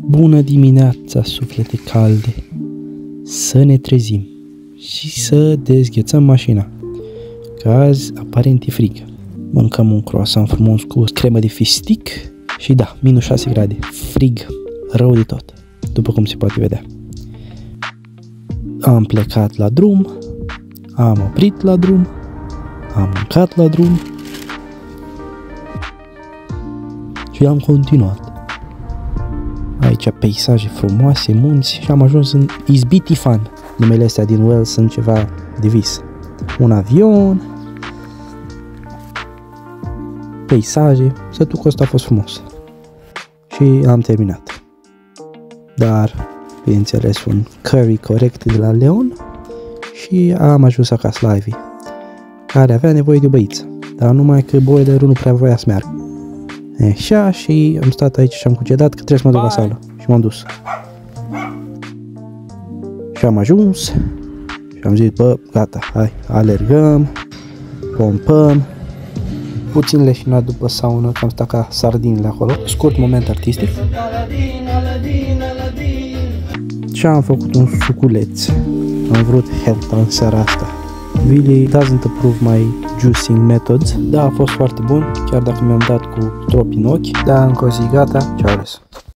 Bună dimineața, suflete calde! Să ne trezim și să dezghețăm mașina. Că azi aparent e frig. Mâncăm un croissant frumos cu cremă de fistic și da, minus 6 grade. Frig, rău de tot, după cum se poate vedea. Am plecat la drum, am oprit la drum, am mâncat la drum și am continuat. Aici peisaje frumoase, munți și am ajuns în Izbitifan. Numele astea din Wales sunt ceva de vis. Un avion, peisaje, sătucul ăsta a fost frumos. Și am terminat. Dar, bineînțeles, un curry corect de la Leon și am ajuns acasă la Ivy, care avea nevoie de o băiță, dar numai că boilerul nu prea voia să meargă. Așa și am stat aici și am cucedat că trebuie să mă duc la sală și m-am dus. Și am ajuns și am zis, bă, gata, hai, alergăm, pompăm, puțin leșinat după saună, că am stat ca sardinile acolo. Scurt moment artistic. Și am făcut un suculeț. Am vrut health în seara asta. Willy doesn't approve my juicing methods. Da, a fost foarte bun, chiar dacă mi-am dat cu tropi în ochi. Da, încă o zi gata. Ce ales?